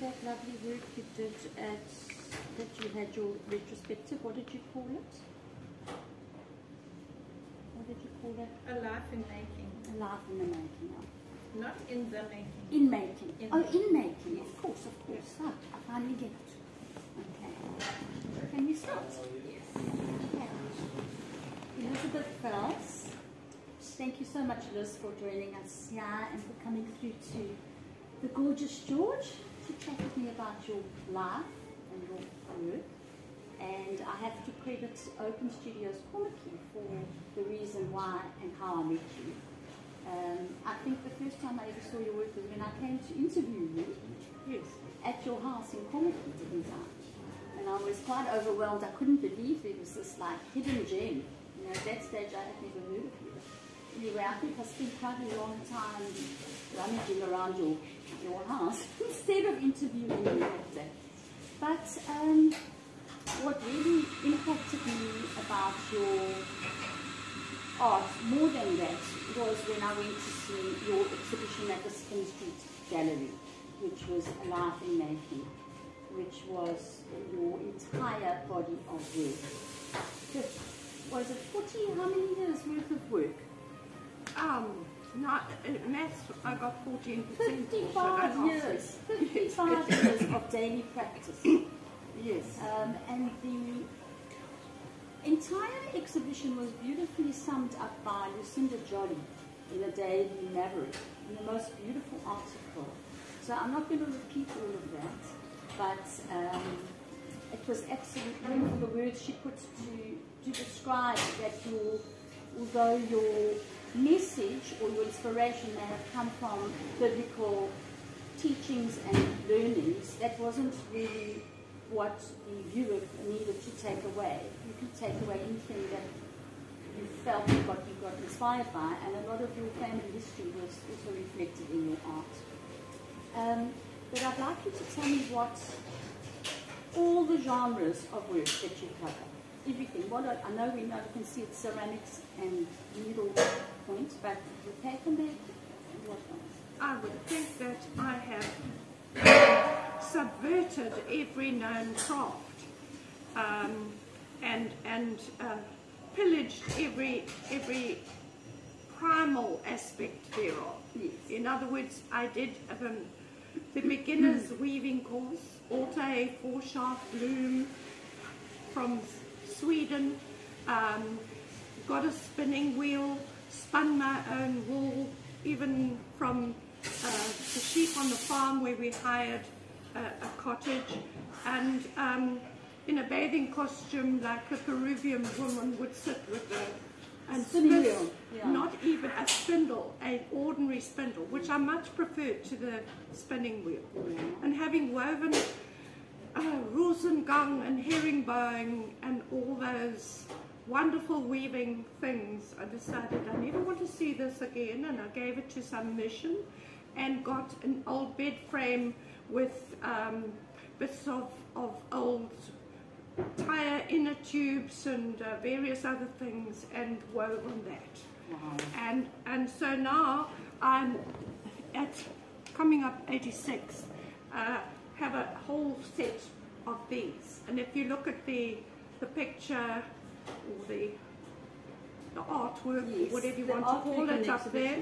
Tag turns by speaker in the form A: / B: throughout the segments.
A: that lovely work you did at, that you had your retrospective, what did you call it? What did you call that?
B: A life in making.
A: A life in the making. Oh.
B: Not in the making.
A: In making.
B: In
A: oh,
B: making.
A: in making. Of course, of course. Oh, I finally get it. Okay. Can you start?
B: Yes.
A: Okay. Elizabeth Vels. Thank you so much, Liz, for joining us here and for coming through to the gorgeous George to chat with me about your life and your work. And I have to credit Open Studios Kommetjie for the reason why and how I met you. Um, I think the first time I ever saw your work was when I came to interview you
B: Yes.
A: at your house in Kommetjie, didn't I? And I was quite overwhelmed. I couldn't believe there was this like hidden gem. You know, at that stage I had never heard of you. Anyway, I think I spent quite a long time rummaging around your, your house instead of interviewing you that. But um, what really impacted me about your art, more than that, was when I went to see your exhibition at the Spring Street Gallery, which was a life in making, which was your entire body of work. Just, was it 40, how many years worth of work?
B: Um, not, uh, maths, I got 14%. so
A: 55
B: don't ask
A: years, 55 years of daily practice.
B: Yes.
A: Um, and the entire exhibition was beautifully summed up by Lucinda Jolly in a Daily Maverick in the most beautiful article. So I'm not going to repeat all of that, but um, it was absolutely the words she put to, to describe that your, although your message or your inspiration may have come from biblical teachings and learnings, that wasn't really what the viewer needed to take away. You could take away anything that you felt what you got inspired by, and a lot of your family history was also reflected in your art. Um, but I'd like you to tell me what all the genres of work that you cover, everything. What are, I know we know you can see it's ceramics and needle point, but the and what?
B: I would think that I have subverted every known craft um, and and uh, pillaged every every primal aspect thereof.
A: Yes.
B: In other words, I did um, the beginner's weaving course, Alta four shaft loom from Sweden. Um, got a spinning wheel, spun my own wool, even from uh, the sheep on the farm where we hired a, a cottage, and um, in a bathing costume like a Peruvian woman would sit with a and
A: Spinning
B: spin-
A: wheel, yeah.
B: not even a spindle, an ordinary spindle, which I much preferred to the spinning wheel. And having woven uh, rosengang and herringbone and all those wonderful weaving things, I decided I never want to see this again, and I gave it to some mission and got an old bed frame with um, bits of, of old tire inner tubes and uh, various other things and wove on that.
A: Wow.
B: And and so now I'm at coming up 86. Uh, have a whole set of these, and if you look at the the picture or the the artwork,
A: Yes,
B: whatever you want to call it, up there,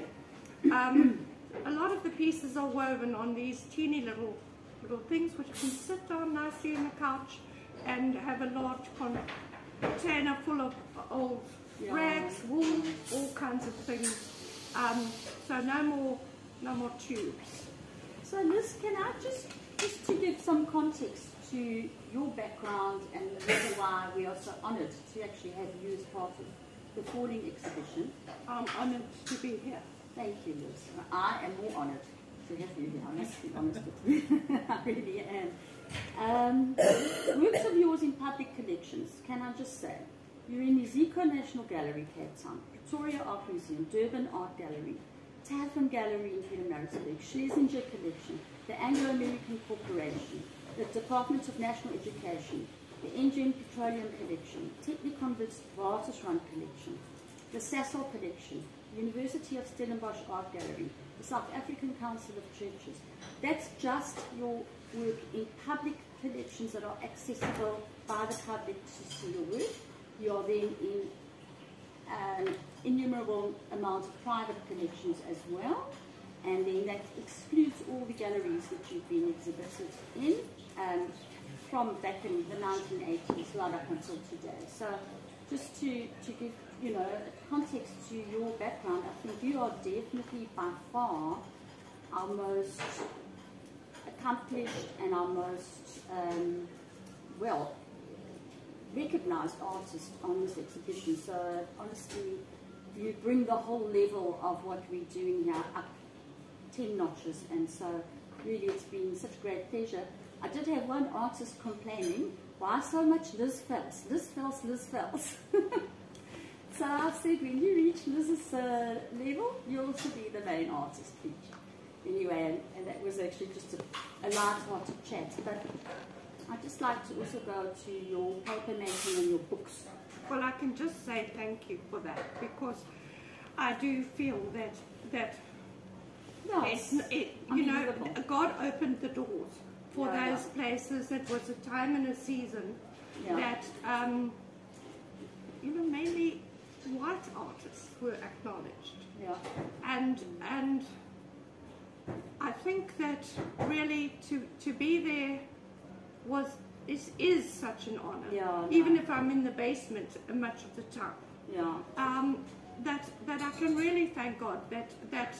B: um, a lot of the pieces are woven on these teeny little little things which can sit down nicely in the couch and have a large container full of old
A: Yeah.
B: rags, wool, all kinds of things. Um, so no more, no more tubes.
A: So Liz, can I just, just to give some context to your background and the reason why we are so honoured to actually have you as part of the Falling exhibition.
B: I'm honoured to be here.
A: Thank you, Liz. I am more honoured to have you here. I must be honest with you. I really am. Um, works of yours in public collections, can I just say? You're in the Iziko National Gallery, Cape Town, Pretoria Art Museum, Durban Art Gallery, Tatham Gallery in Pietermaritzburg, Schlesinger Collection, the Anglo-American Corporation, the Department of National Education, the Indian Petroleum Collection, Technikon Wits Watersrand Collection, the Sasol Collection, the University of Stellenbosch Art Gallery, the South African Council of Churches. That's just your work in public collections that are accessible by the public to see your work. You are then in an innumerable amount of private collections as well. And then that excludes all the galleries that you've been exhibited in um, from back in the 1980s right up until today. So just to, to give, you know, context to your background, I think you are definitely by far our most accomplished and our most, um, well, recognized artist on this exhibition. So honestly, you bring the whole level of what we're doing here up 10 notches. And so really it's been such a great pleasure. I did have one artist complaining, why so much Liz Vels? Liz Vels, Liz Vels. so I said, when you reach Liz's uh, level, you'll also be the main artist feature. Anyway, and, and that was actually just a, a light-hearted chat. But I'd just like to also go to your paper making and your books.
B: Well, I can just say thank you for that because I do feel that that it, it, you know. God opened the doors for
A: Yeah,
B: those places. It was a time and a season that um, you know mainly white artists were acknowledged,
A: Yeah,
B: and and I think that really to to be there was is is such an honor.
A: Yeah,
B: Even if I'm in the basement much of the time.
A: Yeah,
B: um, that that I can really thank God that that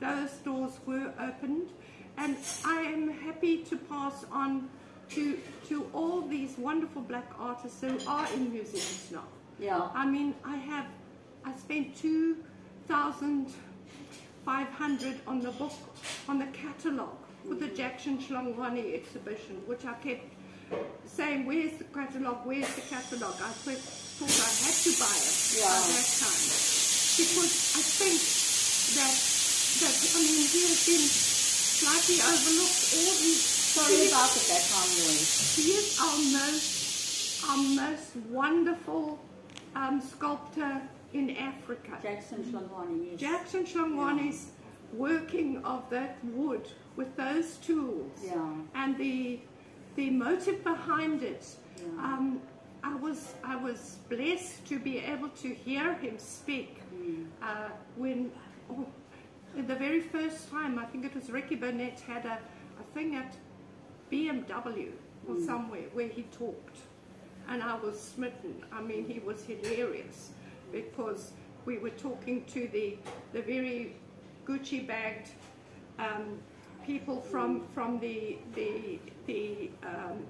B: those doors were opened, and I am happy to pass on to to all these wonderful black artists who are in museums now.
A: yeah.
B: I mean, I have I spent two thousand five hundred on the book on the catalogue for the Jackson Hlungwani exhibition, which I kept saying, "Where's the catalogue? Where's the catalogue?" I thought, thought I had to buy it
A: Yeah.
B: by that time because I think that that I mean he has been slightly overlooked. All these
A: Sorry
B: he
A: about the background noise.
B: he is our most, our most wonderful um, sculptor in Africa.
A: Jackson Hlungwani, yes.
B: Jackson Hlungwani's working of that wood with those tools
A: Yeah.
B: and the the motive behind it.
A: Yeah.
B: Um, I was I was blessed to be able to hear him speak
A: Mm.
B: uh, when oh, the very first time I think it was Ricky Burnett had a, a thing at BMW or
A: Mm.
B: somewhere where he talked, and I was smitten. I mean, he was hilarious because we were talking to the the very Gucci bagged um, people from from the the the um,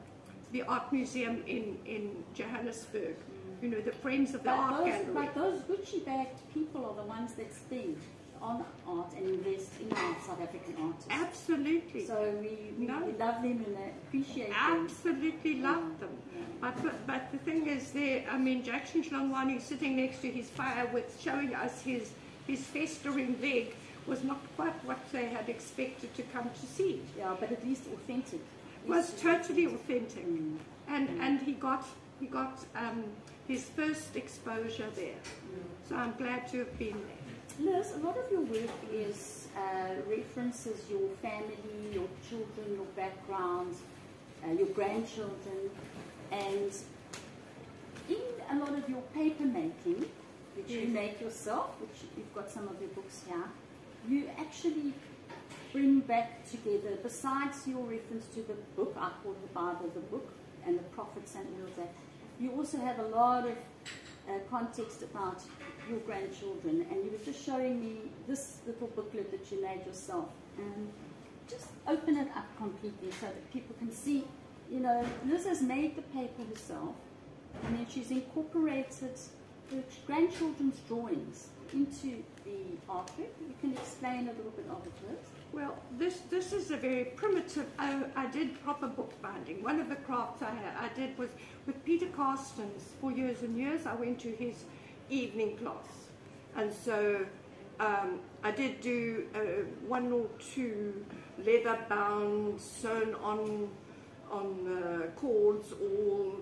B: the art museum in in Johannesburg. You know, the Friends of the
A: But
B: Art
A: those,
B: Gallery.
A: but those Gucci-bagged people are the ones that spend on art and invest in our South African artists.
B: Absolutely.
A: So we, we,
B: No.
A: we love them and appreciate them.
B: Absolutely love them.
A: Yeah.
B: But, but but the thing is, there. I mean, Jackson Hlungwani sitting next to his fire with showing us his his festering leg was not quite what they had expected to come to see.
A: Yeah, but at least authentic.
B: It was totally authentic,
A: Mm.
B: and and he got he got um, his first exposure there. So I'm glad to have been there.
A: Liz, a lot of your work is uh, references your family, your children, your background, uh, your grandchildren, and in a lot of your paper making, which you make yourself, which you've got some of your books here, you actually bring back together, besides your reference to the book, I call the Bible the book, and the prophets and all of that, you also have a lot of uh, context about your grandchildren, and you were just showing me this little booklet that you made yourself. And just open it up completely so that people can see, you know, Liz has made the paper herself, and then she's incorporated her grandchildren's drawings into the artwork. You can explain a little bit of it, Liz.
B: Well, this this is a very primitive. I, I did proper bookbinding. One of the crafts I I did was with Peter Carstens for years and years. I went to his evening class, and so um, I did do uh, one or two leather bound, sewn on on uh, cords, all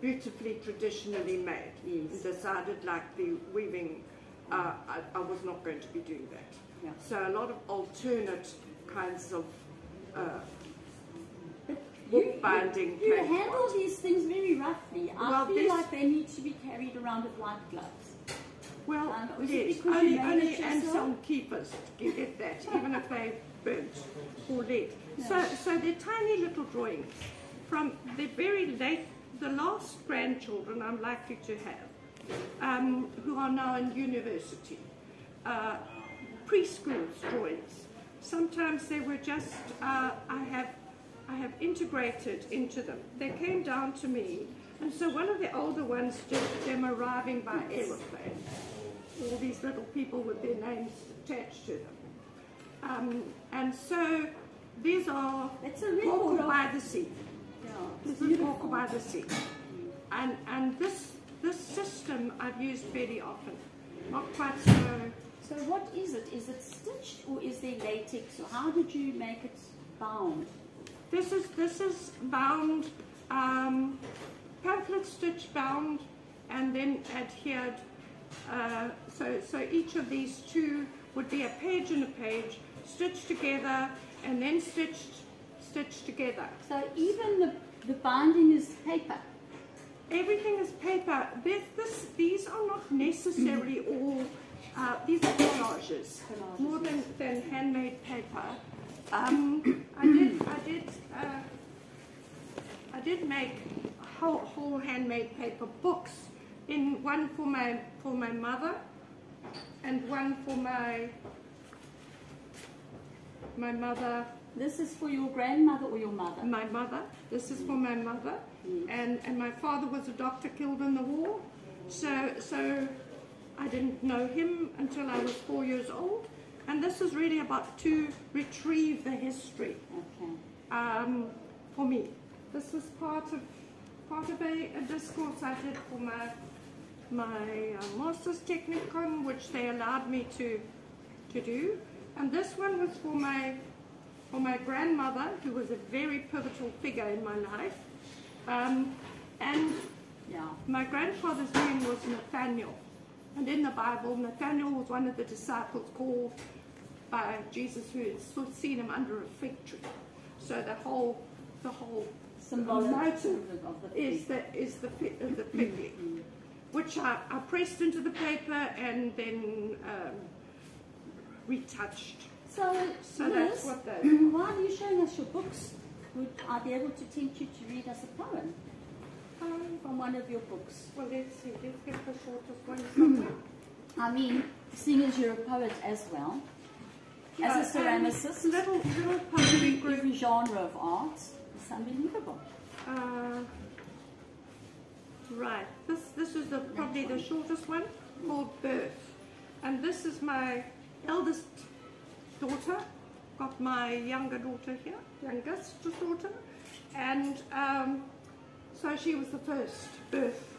B: beautifully traditionally made.
A: Yes.
B: And decided like the weaving, uh, I, I was not going to be doing that.
A: Yeah.
B: So a lot of alternate kinds of
A: But
B: bookbinding.
A: You, you handle these things very roughly. I
B: Well,
A: feel like they need to be carried around with white gloves.
B: Well,
A: Um,
B: yes,
A: because you
B: only, only
A: yourself?
B: Anselm keepers can get that, even if they burnt or lit. So, so they're tiny little drawings from the very late, the last grandchildren I'm likely to have, um, who are now in university. Uh, preschool drawings. Sometimes they were just, uh, I have I have integrated into them. They came down to me, and so one of the older ones did them arriving by aeroplane. All these little people with their names attached to them. Um, and so these are
A: That's a record
B: Walk by the Sea.
A: Yeah,
B: This is by the Sea. And, and this, this system I've used very often. Not quite so
A: So what is it? Is it stitched or is there latex? Or how did you make it bound?
B: This is this is bound, um, pamphlet stitch bound, and then adhered. Uh, so so each of these two would be a page and a page stitched together, and then stitched stitched together.
A: So even the, the binding is paper.
B: Everything is paper. This, this, these are not necessarily all. Uh, these are collages,
A: Collages,
B: more than, than handmade paper. Um, I did. I did. Uh, I did make whole, whole handmade paper books. In one for my for my mother, and one for my my mother
A: This is for your grandmother or your mother?
B: my mother. This is for my mother, and and my father was a doctor killed in the war, so so I didn't know him until I was four years old, and this is really about to retrieve the history
A: Okay.
B: um, for me. This was part of part of a, a discourse I did for my my uh, master's technicum, which they allowed me to to do, and this one was for my for my grandmother, who was a very pivotal figure in my life, um, and
A: Yeah.
B: my grandfather's name was Nathaniel. And in the Bible, Nathaniel was one of the disciples called by Jesus who had sort of seen him under a fig tree. So the whole, the whole
A: Symbolic
B: motive
A: of the
B: is the, is the, fi- the fig leaf, which I, I pressed into the paper and then um, retouched.
A: So,
B: So that's
A: Liz,
B: what that-
A: while you're showing us your books, would I be able to tempt you to read us a poem
B: Um,
A: from one of your books?
B: well, let's see, let's get the shortest one.
A: I mean, seeing as you're a poet as well, as a ceramicist,
B: Little, little poetry group
A: every genre of art is unbelievable.
B: Uh, right. This this is the, probably the shortest one called Birth, and this is my eldest daughter. Got my younger daughter here, youngest daughter, and um, so she was the first birth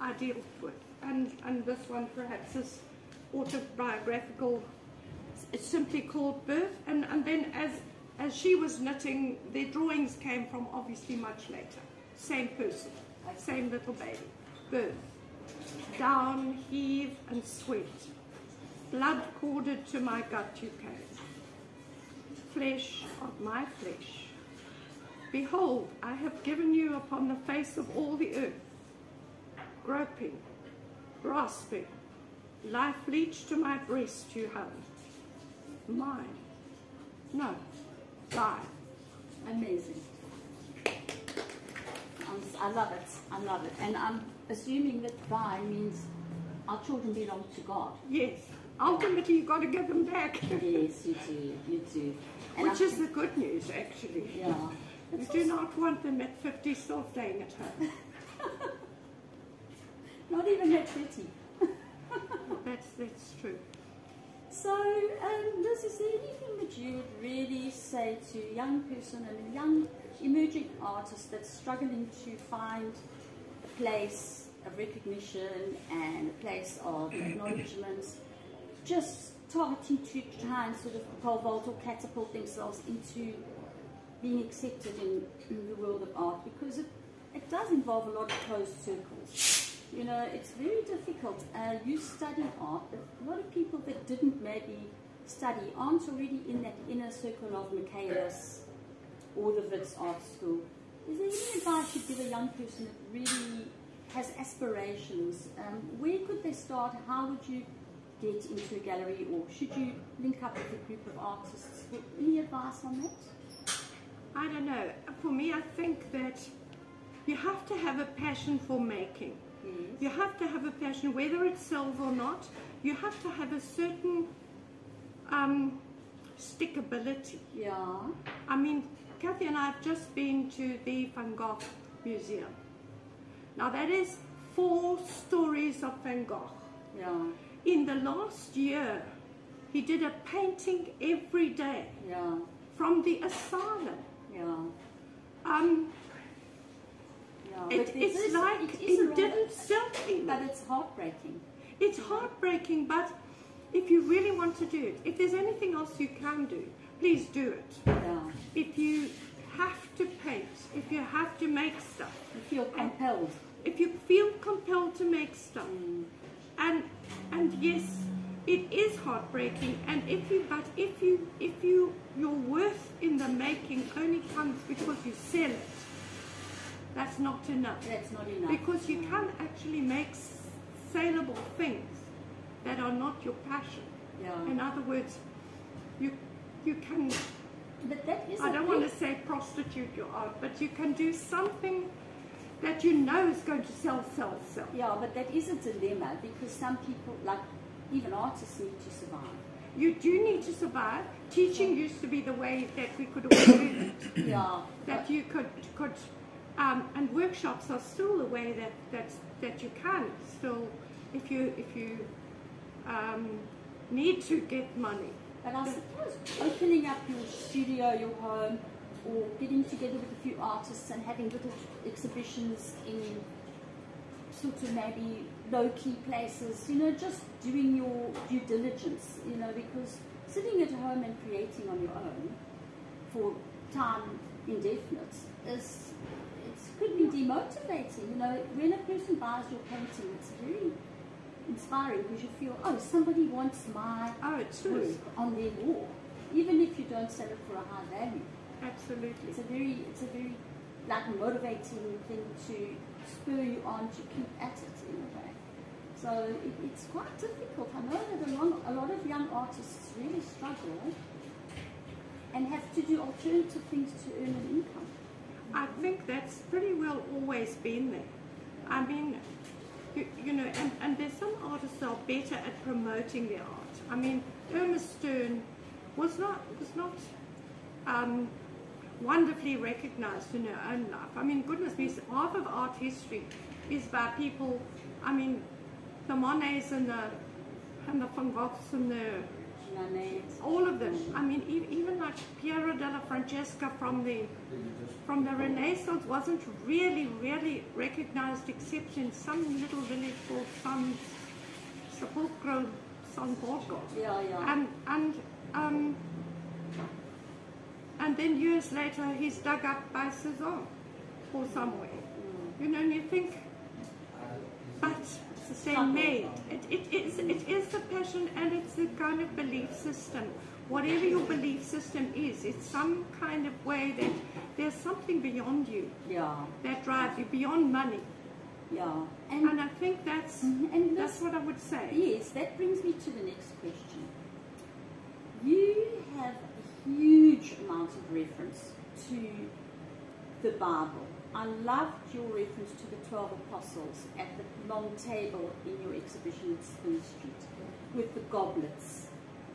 B: I dealt with, and and this one perhaps is autobiographical. It's simply called Birth, and and then as as she was knitting, their drawings came from obviously much later. Same person, same little baby. Birth. Down, heave, and sweat. Blood corded to my gut you came. Flesh of my flesh. Behold, I have given you upon the face of all the earth. Groping, grasping, life leech to my breast you hung. Mine. No, thine.
A: Amazing. I love it. I love it. And I'm assuming that thine means our children belong to God.
B: Yes. Ultimately, you've got to give them back,
A: Yes, you do. You do. And
B: which
A: I
B: is the good news, actually.
A: yeah.
B: You do not want them at 50 still staying at home.
A: Not even at 30.
B: That's, that's true.
A: So, um, Liz, is there anything that you would really say to a young person and a young emerging artist that's struggling to find a place of recognition and a place of acknowledgement, just starting to try and sort of pole vault or catapult themselves into being accepted in, in the world of art because it, it does involve a lot of closed circles. You know, it's very difficult. Uh, you study art, a lot of people that didn't maybe study aren't already in that inner circle of Michaelis or the Wits Art School, is there any advice you'd give a young person that really has aspirations? Um, where could they start? How would you get into a gallery or should you link up with a group of artists? Any advice on that?
B: I don't know. For me, I think that you have to have a passion for making.
A: Yes.
B: You have to have a passion, whether it sells or not. You have to have a certain um, stickability.
A: Yeah.
B: I mean, Kathy and I have just been to the Van Gogh Museum. Now, that is four stories of Van Gogh.
A: Yeah.
B: In the last year, he did a painting every day
A: Yeah.
B: from the asylum.
A: Yeah.
B: Um,
A: Yeah.
B: it, it's
A: is-
B: like
A: it
B: it didn't sell him.
A: But it's heartbreaking.
B: It's heartbreaking, but if you really want to do it, if there's anything else you can do, please do it.
A: Yeah.
B: If you have to paint, if you have to make stuff,
A: You feel compelled.
B: if you feel compelled to make stuff,
A: Mm.
B: and and yes, it is heartbreaking. And if you, but if you, if you, your worth in the making only comes because you sell it, that's not enough.
A: That's not enough.
B: Because you can actually make saleable things that are not your passion.
A: Yeah.
B: In other words, you you can
A: But that is
B: I don't want to say prostitute your art, but you can do something that you know is going to sell, sell, sell.
A: Yeah, but that is a dilemma because some people, like even artists, need to survive.
B: You do need to survive. Teaching used to be the way that we could all do it.
A: Yeah.
B: That you could could um, and workshops are still the way that that that you can still if you if you um, need to get money.
A: But I suppose opening up your studio, your home, or getting together with a few artists and having little exhibitions in sort of maybe low key places, you know, just doing your due diligence, you know, because sitting at home and creating on your own for time indefinite is could be demotivating. You know, when a person buys your painting, it's very inspiring because you feel, oh, somebody wants my
B: Oh, true.
A: on their wall, even if you don't sell it for a high value.
B: Absolutely.
A: It's a very, it's a very like motivating thing to spur you on to keep at it in a way. So it, it's quite difficult. I know that a lot, a lot of young artists really struggle and have to do alternative things to earn an income.
B: I think that's pretty well always been there. I mean, you, you know, and, and there's some artists are better at promoting their art. I mean, Irma Stern was not was not um, wonderfully recognized in her own life. I mean, goodness me, half of art history is by people. I mean, the Monets and the and the Van Goghs and the All of them. I mean, e- even like Piero della Francesca from the from the Renaissance wasn't really, really recognized except in some little village called San Sepolcro, San Borgo.
A: Yeah, yeah.
B: And and um, and then years later he's dug up by Cezanne or somewhere. You know, and you think, but it's the same made. It, it, is, it is the passion and it's the kind of belief system. Whatever your belief system is, it's some kind of way that there's something beyond you
A: yeah,
B: that drives you, beyond money.
A: yeah. And,
B: And I think that's,
A: Mhm, and
B: that's
A: this-
B: what I would say.
A: Yes, that brings me to the next question. You have a huge amount of reference to the Bible. I loved your reference to the 12 apostles at the long table in your exhibition at Spring Street with the goblets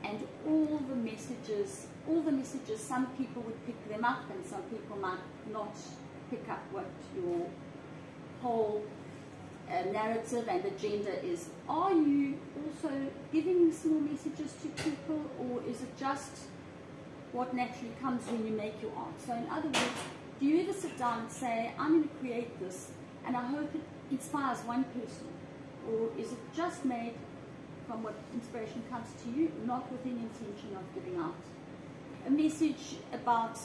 A: and all the messages, all the messages, some people would pick them up and some people might not pick up what your whole uh, narrative and agenda is. Are you also giving small messages to people, or is it just what naturally comes when you make your art? So, in other words, do you ever sit down and say, I'm going to create this, and I hope it inspires one person? Or is it just made from what inspiration comes to you, not with any intention of giving out a message about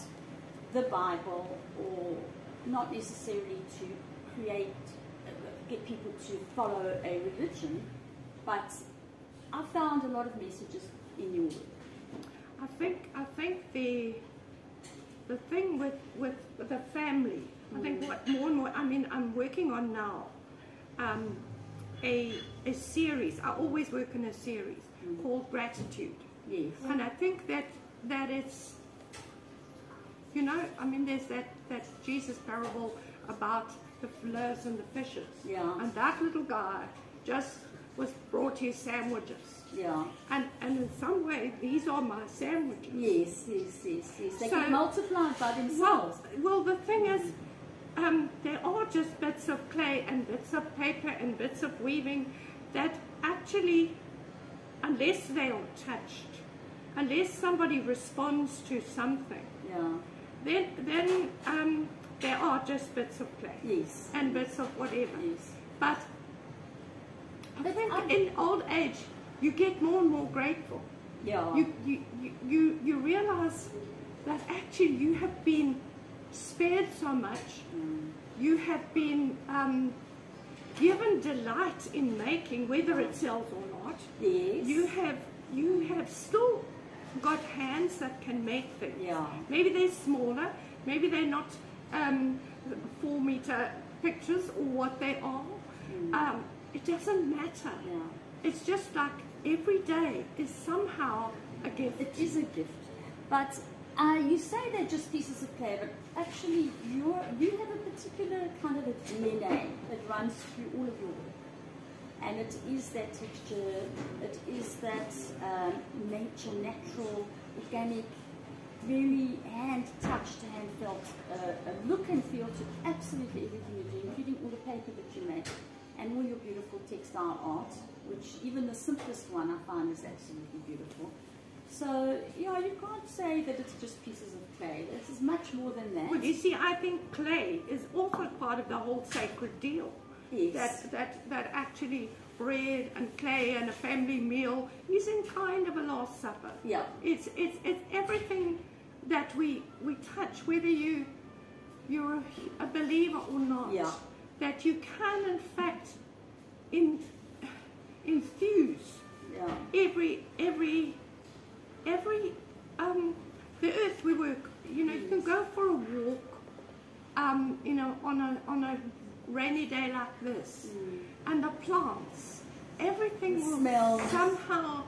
A: the Bible, or not necessarily to create get people to follow a religion, but I found a lot of messages in your work.
B: I think I think the the thing with with the family. I think what more and more. I mean, I'm working on now um, a a series. I always work in a series called Gratitude,
A: Yes.
B: and I think that that it's you know. I mean, there's that that Jesus parable about the loaves and the fishes.
A: Yeah.
B: And that little guy just was brought his sandwiches.
A: Yeah.
B: And, and in some way, these are my sandwiches.
A: Yes, yes, yes, yes. They
B: So-
A: get multiplied by themselves.
B: well, the thing is, um, there are just bits of clay and bits of paper and bits of weaving that actually, unless they are touched, unless somebody responds to something,
A: yeah.
B: then then um, there are just bits of clay
A: Yes.
B: and bits of whatever.
A: Yes.
B: But I think in old age, you get more and more grateful.
A: Yeah.
B: You, you, you, you, you realize that actually you have been spared so much. You have been um, given delight in making, whether it sells or not.
A: yes.
B: You have, you have still got hands that can make things.
A: Yeah.
B: Maybe they're smaller, maybe they're not um, four meter pictures or what they are. Um, it doesn't matter.
A: Yeah.
B: It's just like every day is somehow a gift.
A: It is a gift. But uh, you say they're just pieces of clay, but actually you're, you have a particular kind of a DNA that runs through all of your work. And it is that texture, it is that um, nature, natural, organic, really hand-touched, hand-felt uh, a look and feel to absolutely everything you do, including all the paper that you make and all your beautiful textile art, which even the simplest one I find is absolutely beautiful. So, yeah, you can't say that it's just pieces of clay. It's much more than that.
B: Well, you see, I think clay is also part of the whole sacred deal.
A: Yes.
B: That, that, that actually bread and clay and a family meal is in kind of a Last Supper.
A: Yeah.
B: It's, it's, it's everything that we, we touch, whether you, you're a, a believer or not.
A: Yeah.
B: That you can, in fact, in, infuse
A: Yeah.
B: every every every um the earth we work you know you can go for a walk um you know on a on a rainy day like this and the plants everything
A: The
B: will
A: smells.
B: somehow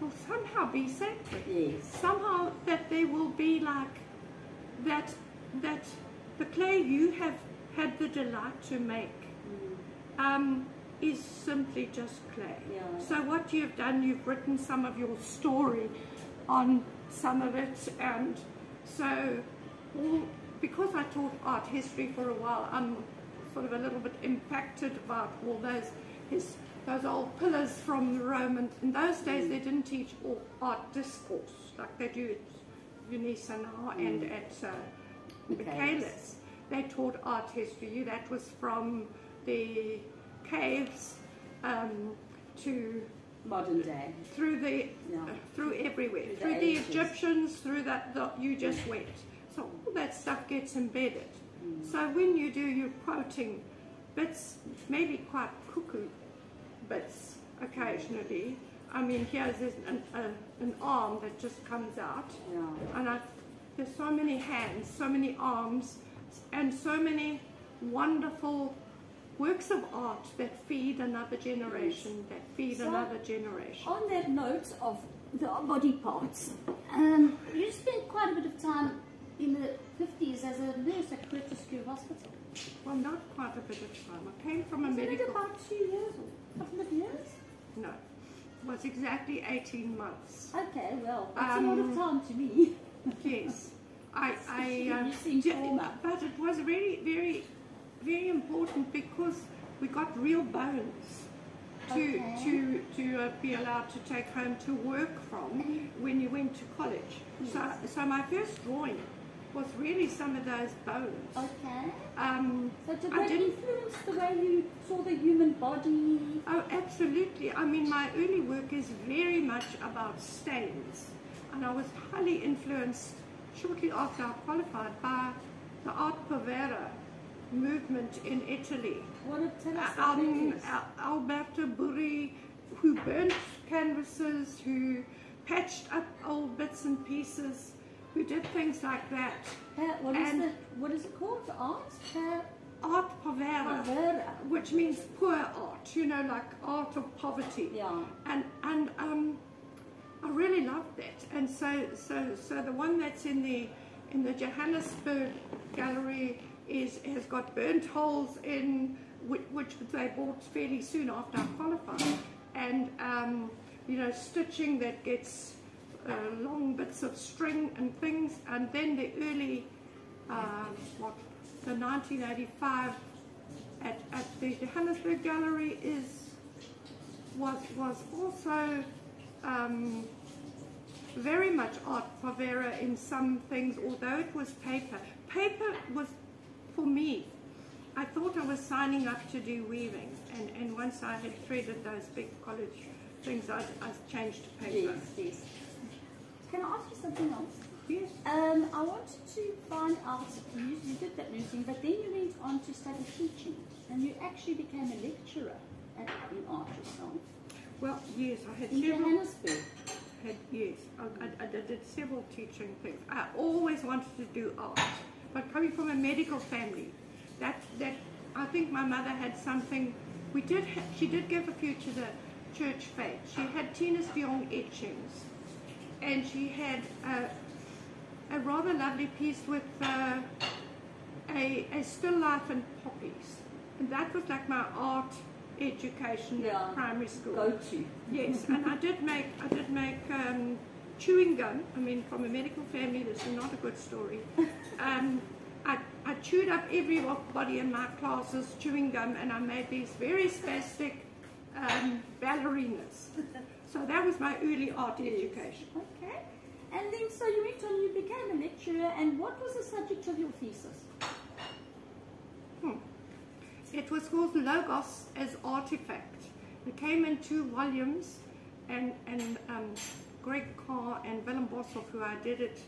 B: will somehow be sacred
A: Yes.
B: somehow that they will be like that that the clay you have had the delight to make um, is simply just clay.
A: Yeah.
B: So what you've done, you've written some of your story on some of it, and so all, because I taught art history for a while, I'm sort of a little bit impacted about all those his those old pillars from the Roman. In those days, they didn't teach all art discourse like they do at UNISA now and at uh.
A: Michaelis.
B: They taught art history. That was from the caves um, to
A: Modern day.
B: through the
A: Yeah.
B: uh, through everywhere,
A: Through the
B: through the,
A: ages.
B: Egyptians, through that that you just went. So all that stuff gets embedded.
A: Mm.
B: So when you do, you're quoting bits, maybe quite cuckoo bits occasionally. I mean, here's an, a, an arm that just comes out,
A: Yeah.
B: and I, there's so many hands, so many arms, and so many wonderful works of art that feed another generation, that feed
A: So-
B: another generation.
A: On that note of the body parts, um, you spent quite a bit of time in the 50s as a nurse at Curtis Hospital.
B: Well, not quite a bit of time. I came from a
A: it
B: medical.
A: about two years or a couple of years?
B: No, it was exactly 18 months.
A: Okay, well, that's a lot of
B: Um,
A: time to me.
B: Yes, I, I, uh, but it was very, very, very important because we got real bones to
A: Okay.
B: to to uh, be allowed to take home to work from when you went to college. So, so my first drawing was really some of those bones.
A: Okay.
B: Um,
A: So did that influence the way you saw the human body?
B: Oh, absolutely. I mean, my early work is very much about stains. And I was highly influenced shortly after I qualified by the Art Povera movement in Italy.
A: What did tell us
B: um. Al- Alberto Burri, who burnt canvases, who patched up old bits and pieces, who did things like that.
A: What is
B: And-
A: the what is it called? Art?
B: Art povera,
A: Povera.
B: which means poor art, you know, like art of poverty.
A: Yeah.
B: And and um, I really loved that. And so so so the one that's in the in the Johannesburg gallery is has got burnt holes in which, they bought fairly soon after I qualified, and um, you know stitching that gets uh, long bits of string and things, and then the early uh, what the 1985 at, at the Johannesburg gallery is was was also um, very much art povera in some things, although it was paper. Paper was, for me, I thought I was signing up to do weaving, and, and once I had threaded those big college things, I, I changed to paper.
A: Yes, yes. Can I ask you something else?
B: Yes.
A: Um, I wanted to find out, you, you did that nursing, but then you went on to study teaching, and you actually became a lecturer at, in art yourself.
B: Well, yes, I had
A: In
B: several.
A: Johannesburg.
B: Had, yes, I, I, I did several teaching things. I always wanted to do art, but coming from a medical family, that that I think my mother had something. We did. Ha- she did give a few to the church faith. She had Tinus de Jongh etchings, and she had a, a rather lovely piece with uh, a a still life and poppies, and that was like my art education
A: Yeah.
B: at primary school.
A: Go to.
B: Yes, and I did make I did make um, chewing gum. I mean, from a medical family, this is not a good story. Um, I, I chewed up everybody in my classes chewing gum, and I made these very spastic um, ballerinas. So that was my early art education.
A: Okay. And then, so you went on, you became a lecturer, and what was the subject of your thesis?
B: Hmm. It was called Logos as Artifact. It came in two volumes, and, and um, Greg Carr and Willem Boshoff, who I did it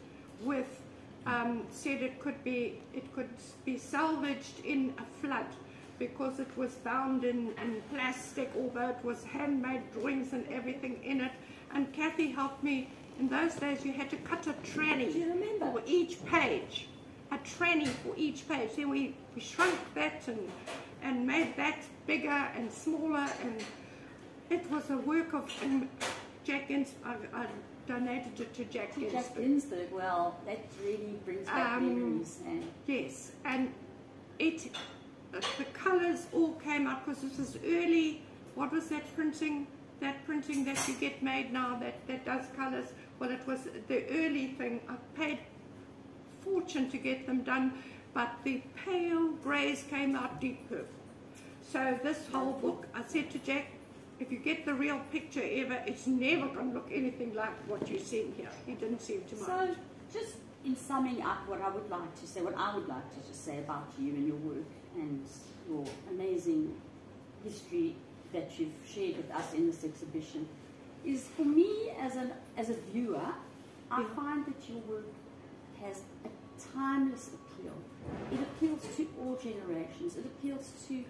B: with, um, said it could be it could be salvaged in a flood because it was bound in, in plastic, although it was handmade drawings and everything in it. And Kathy helped me. In those days, you had to cut a tranny
A: Do you remember?
B: for each page, a tranny for each page. Then we, we shrunk that and, and made that bigger and smaller, and it was a work of Jack Gins. I, I donated it to Jack
A: To Jack
B: Ginsberg.
A: Ginsberg. Well, that really brings back
B: Um,
A: memories. And
B: Yes, and it the colours all came out because this was early. What was that printing? That printing that you get made now that that does colours. Well, it was the early thing. I paid fortune to get them done, but the pale greys came out deep purple. So this whole book, I said to Jack, if you get the real picture ever, it's never going to look anything like what you're seeing here. He didn't seem to mind.
A: So, just in summing up what I would like to say, what I would like to just say about you and your work and your amazing history that you've shared with us in this exhibition, is for me as an as a viewer, I find that your work has a timeless appeal. It appeals to all generations. It appeals to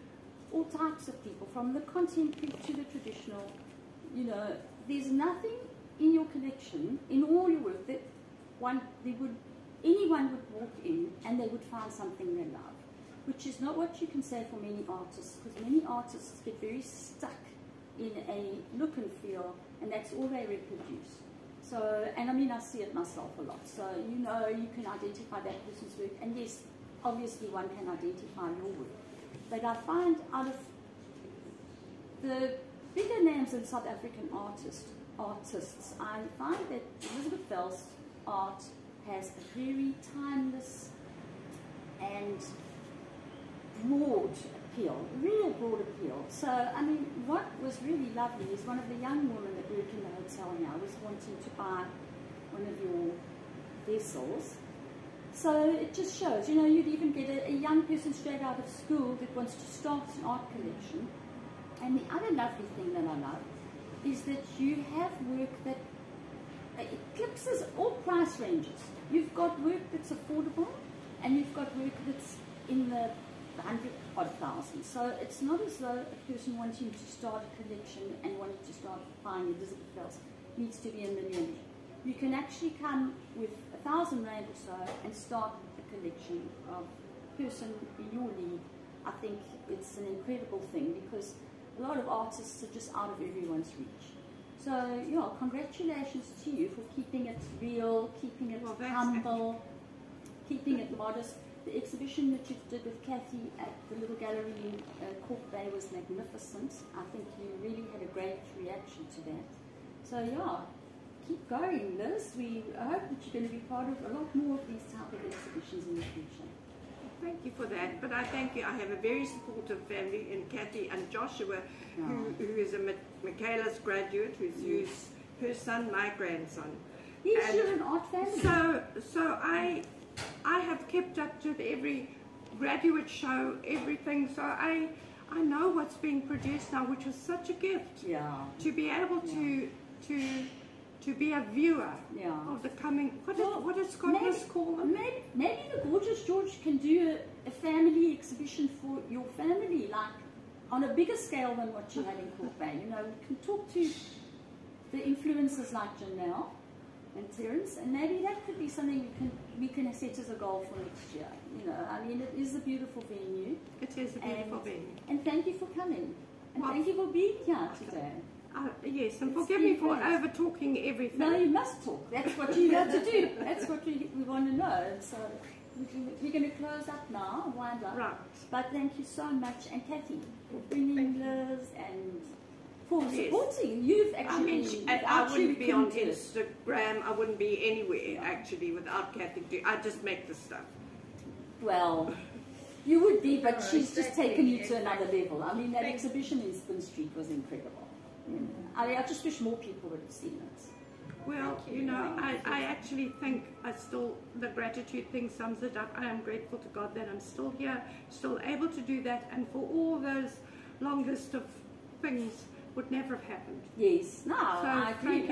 A: all types of people, from the contemporary to the traditional. You know, there's nothing in your collection, in all your work, that one they would anyone would walk in and they would find something they love, which is not what you can say for many artists, because many artists get very stuck in a look and feel, and that's all they reproduce. So, and I mean, I see it myself a lot. So, you know, you can identify that person's work, and yes, obviously one can identify your work. But I find out of the bigger names in South African artists, artists, I find that Elizabeth Vels' art has a very timeless and broad appeal, real broad appeal. So, I mean, what was really lovely is one of the young women that work in the hotel now was wanting to buy one of your vessels. So it just shows, you know, you'd even get a, a young person straight out of school that wants to start an art collection. And the other lovely thing that I love is that you have work that uh, eclipses all price ranges. You've got work that's affordable and you've got work that's in the hundred odd thousand. So it's not as though a person wanting to start a collection and wanting to start buying Elizabeth Vels needs to be a million. You can actually come with thousand rand or so and start a collection of person in your league. I think it's an incredible thing because a lot of artists are just out of everyone's reach. So, yeah, congratulations to you for keeping it real, keeping it
B: Well,
A: humble, keeping it modest. The exhibition that you did with Kathy at the little gallery in uh, Kalk Bay was magnificent. I think you really had a great reaction to that. So, yeah, keep going, Liz. We hope that you're going to be part of a lot more of these type of exhibitions in the future.
B: Thank you for that, but I thank you. I have a very supportive family in Kathy and Joshua, who, who is a Mi- Michaelis graduate, who's used her son, my grandson.
A: Yes,
B: And
A: you're an art family.
B: So, so I, I have kept up to every graduate show, everything. So I, I know what's being produced now, which was such a gift
A: yeah,
B: to be able to, to, to be a viewer
A: yeah.
B: of the coming. What,
A: Well,
B: is, what does Scotland call them?
A: Maybe, maybe the Gorgeous George can do a, a family exhibition for your family, like on a bigger scale than what you had in Kalk Bay. You know, we can talk to the influencers like Janelle and Terence, and maybe that could be something we can we can set as a goal for next year. You know, I mean, it is a beautiful venue,
B: It is a beautiful
A: and,
B: venue.
A: and thank you for coming, and
B: Well,
A: thank you for being here today.
B: Uh, yes, and
A: It's
B: forgive me for
A: been
B: over talking everything.
A: No, you must talk. That's what you have to do. That's what we, we want to know. So we can- we're going to close up now, wind up.
B: Right.
A: But thank you so much, and Kathy, for bringing Liz and for
B: Yes.
A: supporting. You've
B: I mean, she- I, I wouldn't be on
A: couldn't do it.
B: Instagram. I wouldn't be anywhere actually without Kathy. Do- I just make the stuff.
A: Well, you would be, but
C: No,
A: she's just taken you to
C: exactly.
A: another level. I mean, that
C: Thank-
A: exhibition in Spin Street was incredible. You know, I, I just wish more people would have seen it.
B: Well, you
C: you.
B: know, I, I actually think I still, the gratitude thing sums it up. I am grateful to God that I'm still here, still able to do that, and for all those long list of things would never have happened.
A: Yes, no,
B: So
A: I agree.